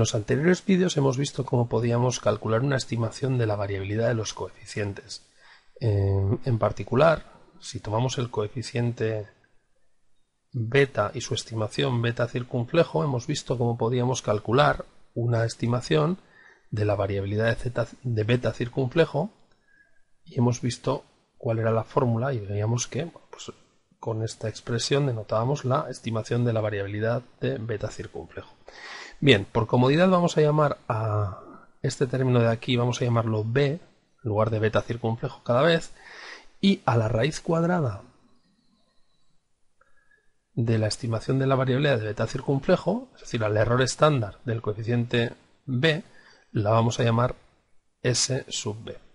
los anteriores vídeos hemos visto cómo podíamos calcular una estimación de la variabilidad de los coeficientes. en particular, si tomamos el coeficiente beta y su estimación beta circunflejo, hemos visto cómo podíamos calcular una estimación de la variabilidad de, beta circunflejo y hemos visto cuál era la fórmula y veíamos que pues, con esta expresión denotábamos la estimación de la variabilidad de beta circunflejo. Bien, por comodidad vamos a llamar a este término de aquí, vamos a llamarlo b en lugar de beta circunflejo cada vez y a la raíz cuadrada de la estimación de la variabilidad de beta circunflejo, es decir, al error estándar del coeficiente b, la vamos a llamar s sub b.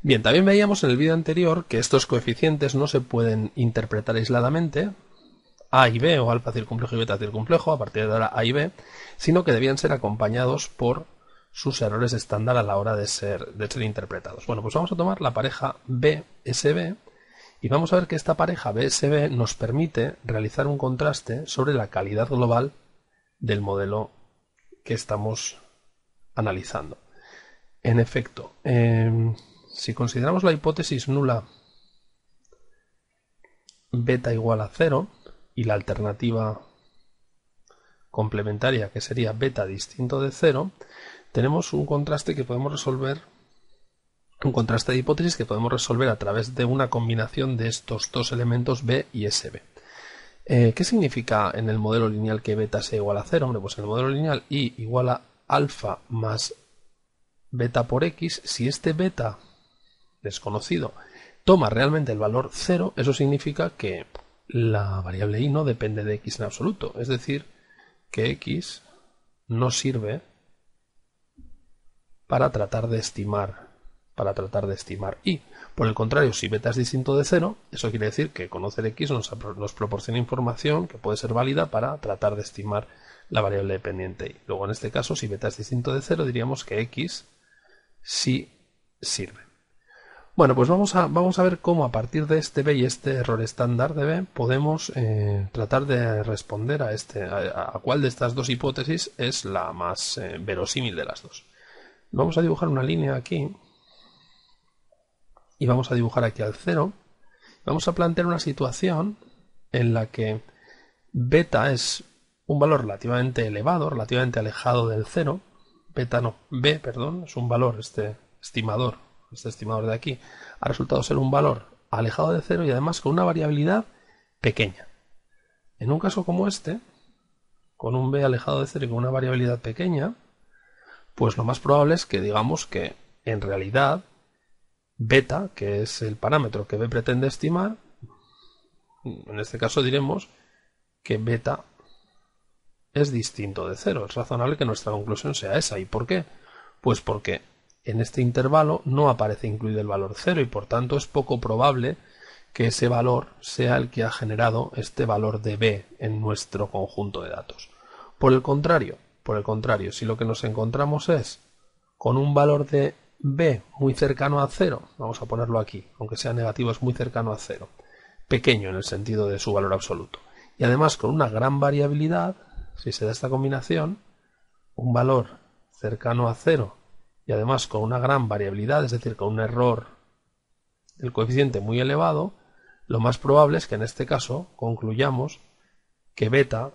Bien, también veíamos en el vídeo anterior que estos coeficientes no se pueden interpretar aisladamente, a y b o alfa circunflejo y beta circunflejo, a partir de ahora a y b, sino que debían ser acompañados por sus errores estándar a la hora de ser, de ser interpretados. Bueno, pues vamos a tomar la pareja BSB y vamos a ver que esta pareja BSB nos permite realizar un contraste sobre la calidad global del modelo que estamos analizando. En efecto, em, si consideramos la hipótesis nula beta igual a 0 y la alternativa complementaria que sería beta distinto de 0, tenemos un contraste que podemos resolver, un contraste de hipótesis que podemos resolver a través de una combinación de estos dos elementos B y SB. Eh, ¿Qué significa en el modelo lineal que beta sea igual a 0? Hombre, pues en el modelo lineal y igual a alfa más beta por x, si este beta desconocido. Toma realmente el valor 0, eso significa que la variable y no depende de x en absoluto. Es decir, que x no sirve para tratar de estimar para tratar de estimar y por el contrario si beta es distinto de 0 eso quiere decir que conocer x nos, nos, proporciona información que puede ser válida para tratar de estimar la variable dependiente y luego en este caso si beta es distinto de 0 diríamos que x sí sirve bueno, pues vamos a, vamos a ver cómo a partir de este B y este error estándar de B podemos eh, tratar de responder a, este, a, cuál de estas dos hipótesis es la más eh, verosímil de las dos. Vamos a dibujar una línea aquí y vamos a dibujar aquí al cero. Vamos a plantear una situación en la que beta es un valor relativamente elevado, relativamente alejado del cero. Beta no, B, perdón, es un valor, este estimador este estimador de aquí, ha resultado ser un valor alejado de cero y además con una variabilidad pequeña. En un caso como este, con un b alejado de cero y con una variabilidad pequeña, pues lo más probable es que digamos que en realidad beta, que es el parámetro que b pretende estimar, en este caso diremos que beta es distinto de cero. Es razonable que nuestra conclusión sea esa. ¿Y por qué? Pues porque en este intervalo no aparece incluido el valor 0 y por tanto es poco probable que ese valor sea el que ha generado este valor de b en nuestro conjunto de datos. Por el contrario, por el contrario, si lo que nos encontramos es con un valor de b muy cercano a 0, vamos a ponerlo aquí, aunque sea negativo es muy cercano a 0, pequeño en el sentido de su valor absoluto, y además con una gran variabilidad, si se da esta combinación, un valor cercano a 0 y además con una gran variabilidad, es decir, con un error del coeficiente muy elevado, lo más probable es que en este caso concluyamos que beta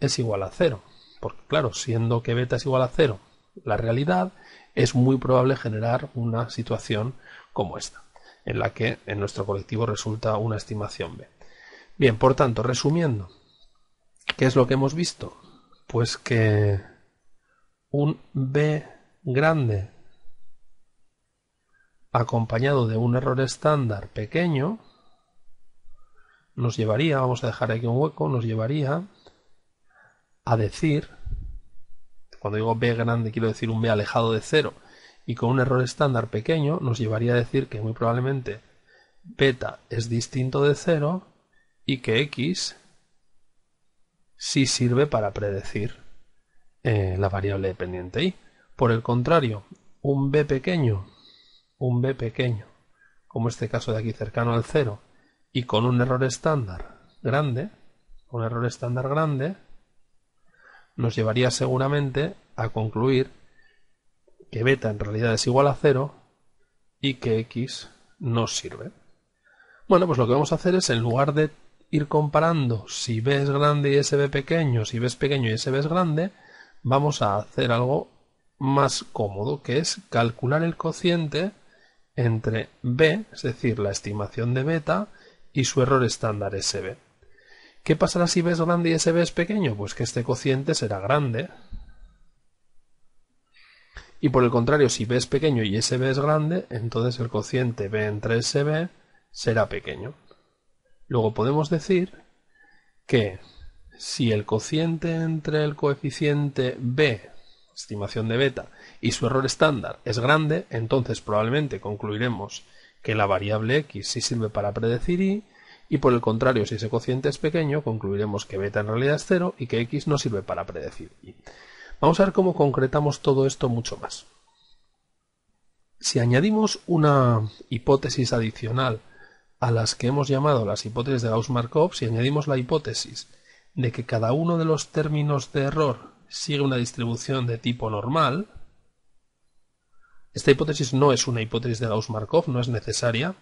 es igual a cero. Porque claro, siendo que beta es igual a cero la realidad, es muy probable generar una situación como esta, en la que en nuestro colectivo resulta una estimación B. Bien, por tanto, resumiendo, ¿qué es lo que hemos visto? Pues que un B grande acompañado de un error estándar pequeño, nos llevaría, vamos a dejar aquí un hueco, nos llevaría a decir, cuando digo b grande quiero decir un b alejado de cero, y con un error estándar pequeño, nos llevaría a decir que muy probablemente beta es distinto de cero y que x sí sirve para predecir eh, la variable dependiente y. Por el contrario, un b pequeño un b pequeño, como este caso de aquí cercano al cero, y con un error estándar grande, un error estándar grande, nos llevaría seguramente a concluir que beta en realidad es igual a cero y que x nos sirve. Bueno, pues lo que vamos a hacer es en lugar de ir comparando si b es grande y sb pequeño, si b es pequeño y sb es grande, vamos a hacer algo más cómodo, que es calcular el cociente entre b, es decir, la estimación de beta, y su error estándar sb. ¿Qué pasará si b es grande y sb es pequeño? Pues que este cociente será grande. Y por el contrario, si b es pequeño y sb es grande, entonces el cociente b entre sb será pequeño. Luego podemos decir que si el cociente entre el coeficiente b, estimación de beta, y su error estándar es grande, entonces probablemente concluiremos que la variable x sí sirve para predecir y, y por el contrario, si ese cociente es pequeño, concluiremos que beta en realidad es cero y que x no sirve para predecir y. Vamos a ver cómo concretamos todo esto mucho más. Si añadimos una hipótesis adicional a las que hemos llamado las hipótesis de Gauss-Markov, si añadimos la hipótesis de que cada uno de los términos de error sigue una distribución de tipo normal, esta hipótesis no es una hipótesis de Gauss-Markov, no es necesaria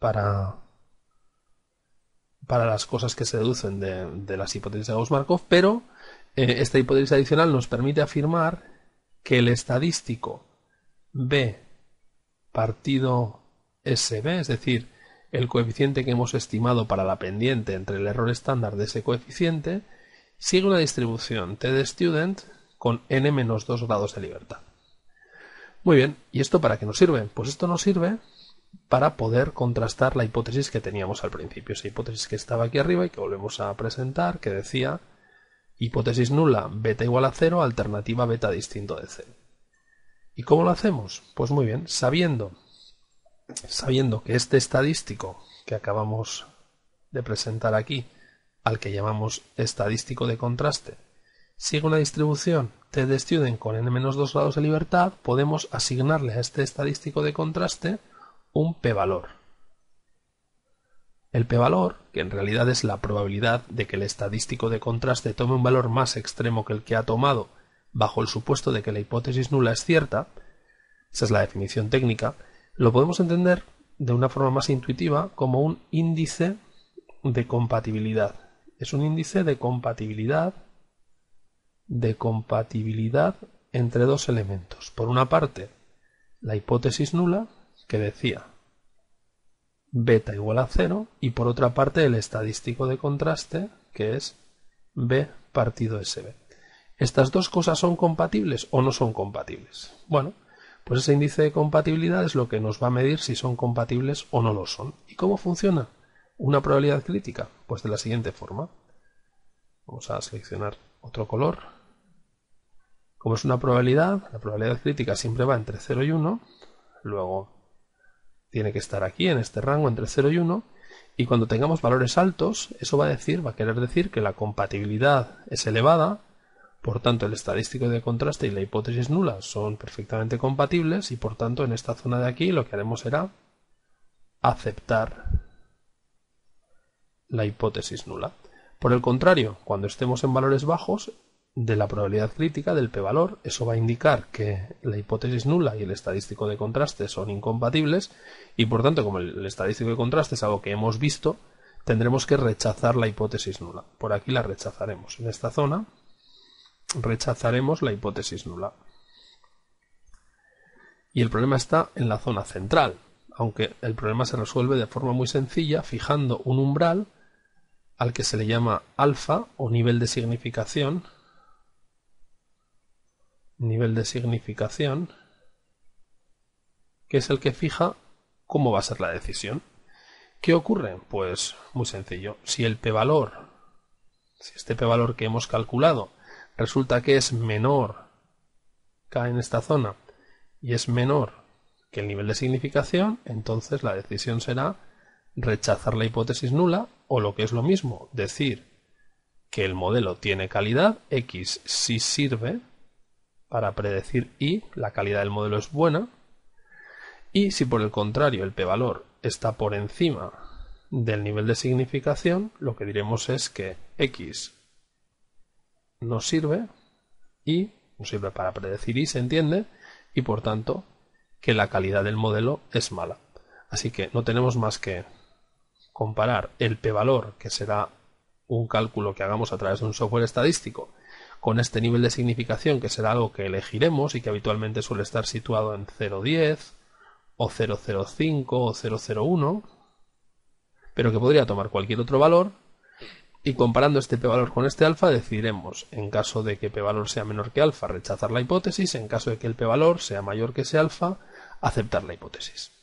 para, para las cosas que se deducen de, las hipótesis de Gauss-Markov, pero eh, esta hipótesis adicional nos permite afirmar que el estadístico B partido SB, es decir, el coeficiente que hemos estimado para la pendiente entre el error estándar de ese coeficiente, sigue una distribución t de student con n menos 2 grados de libertad. Muy bien, ¿y esto para qué nos sirve? Pues esto nos sirve para poder contrastar la hipótesis que teníamos al principio, esa hipótesis que estaba aquí arriba y que volvemos a presentar, que decía hipótesis nula, beta igual a cero, alternativa beta distinto de cero. ¿Y cómo lo hacemos? Pues muy bien, sabiendo, sabiendo que este estadístico que acabamos de presentar aquí, al que llamamos estadístico de contraste, sigue una distribución t de student con n-2 grados de libertad, podemos asignarle a este estadístico de contraste un p-valor. El p-valor, que en realidad es la probabilidad de que el estadístico de contraste tome un valor más extremo que el que ha tomado bajo el supuesto de que la hipótesis nula es cierta, esa es la definición técnica, lo podemos entender de una forma más intuitiva como un índice de compatibilidad. Es un índice de compatibilidad de compatibilidad entre dos elementos. Por una parte, la hipótesis nula, que decía beta igual a cero, y por otra parte el estadístico de contraste, que es b partido sb. ¿Estas dos cosas son compatibles o no son compatibles? Bueno, pues ese índice de compatibilidad es lo que nos va a medir si son compatibles o no lo son. ¿Y cómo funciona una probabilidad crítica? Pues de la siguiente forma. Vamos a seleccionar otro color como es una probabilidad, la probabilidad crítica siempre va entre 0 y 1, luego tiene que estar aquí en este rango entre 0 y 1, y cuando tengamos valores altos, eso va a decir, va a querer decir que la compatibilidad es elevada, por tanto el estadístico de contraste y la hipótesis nula son perfectamente compatibles y por tanto en esta zona de aquí lo que haremos será aceptar la hipótesis nula. Por el contrario, cuando estemos en valores bajos, de la probabilidad crítica del p-valor. Eso va a indicar que la hipótesis nula y el estadístico de contraste son incompatibles y por tanto como el, estadístico de contraste es algo que hemos visto, tendremos que rechazar la hipótesis nula. Por aquí la rechazaremos. En esta zona rechazaremos la hipótesis nula. Y el problema está en la zona central, aunque el problema se resuelve de forma muy sencilla fijando un umbral al que se le llama alfa o nivel de significación nivel de significación, que es el que fija cómo va a ser la decisión. ¿Qué ocurre? Pues muy sencillo. Si el p-valor, si este p-valor que hemos calculado resulta que es menor, cae en esta zona, y es menor que el nivel de significación, entonces la decisión será rechazar la hipótesis nula o lo que es lo mismo, decir que el modelo tiene calidad, X sí sirve para predecir y la calidad del modelo es buena. Y si por el contrario el p-valor está por encima del nivel de significación, lo que diremos es que x nos sirve y, nos sirve para predecir y, se entiende, y por tanto que la calidad del modelo es mala. Así que no tenemos más que comparar el p-valor, que será un cálculo que hagamos a través de un software estadístico, con este nivel de significación, que será algo que elegiremos y que habitualmente suele estar situado en 0,10 o 0,05 o 0,01, pero que podría tomar cualquier otro valor y comparando este p-valor con este alfa decidiremos, en caso de que p-valor sea menor que alfa, rechazar la hipótesis, en caso de que el p-valor sea mayor que ese alfa, aceptar la hipótesis.